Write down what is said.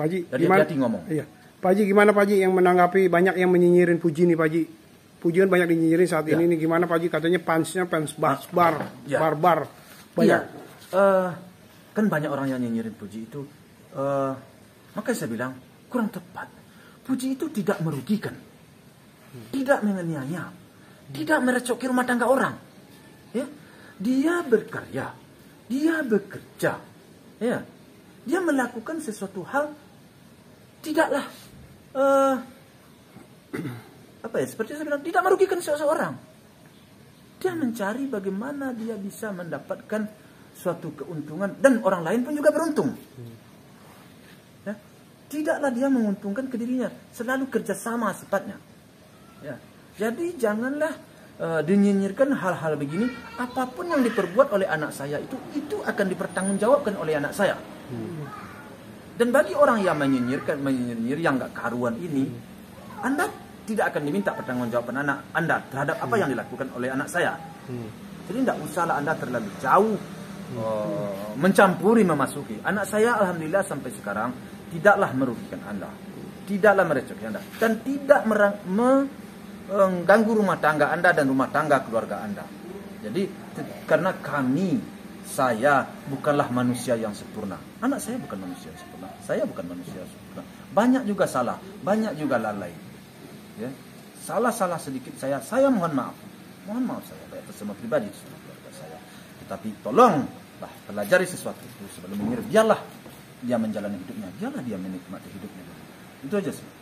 Pak Haji, Jadi gimana? hati-hati ngomong. Iya. Pak Haji gimana Pak Haji yang menanggapi banyak yang menyinyirin Puji nih Pak Haji? Pujian banyak dinyinyirin saat Ya. ini nih gimana Pak Haji? Katanya fansnya fans basbar, Ya. barbar. Banyak. Iya. Eh, kan banyak orang yang nyinyirin Puji itu. eh makanya saya bilang kurang tepat. Puji itu tidak merugikan, tidak menganiaya, tidak merecoki rumah tangga orang. Ya, dia berkarya, dia bekerja, ya, dia melakukan sesuatu hal tidaklah eh apa ya seperti saya bilang tidak merugikan seseorang. Dia mencari bagaimana dia bisa mendapatkan suatu keuntungan dan orang lain pun juga beruntung. Ya. Tidaklah dia menguntungkan ke dirinya, selalu kerjasama sifatnya. Ya. Jadi janganlah eh, dinyinyirkan hal-hal begini. Apa pun yang diperbuat oleh anak saya itu itu akan dipertanggungjawabkan oleh anak saya. Dan bagi orang yang menyinyirkan, menyinyir yang nggak karuan ini, Anda tidak akan diminta pertanggungjawaban anak Anda terhadap apa yang dilakukan oleh anak saya. Jadi tidak usahlah Anda terlalu jauh eh, mencampuri, memasuki. Anak saya alhamdulillah sampai sekarang tidaklah merugikan Anda, tidaklah merecoki Anda, dan tidak merang, mengganggu rumah tangga Anda dan rumah tangga keluarga Anda. Jadi karena kami saya bukanlah manusia yang sempurna. Anak saya bukan manusia yang sempurna. Saya bukan manusia yang sempurna. Banyak juga salah, banyak juga lalai. Ya. Salah-salah sedikit saya, saya mohon maaf. Mohon maaf saya baik atas semua pribadi semua keluarga saya. Tetapi tolonglah pelajari sesuatu itu sebelum mengirim. Biarlah dia menjalani hidupnya, biarlah dia menikmati hidupnya. Itu aja sih.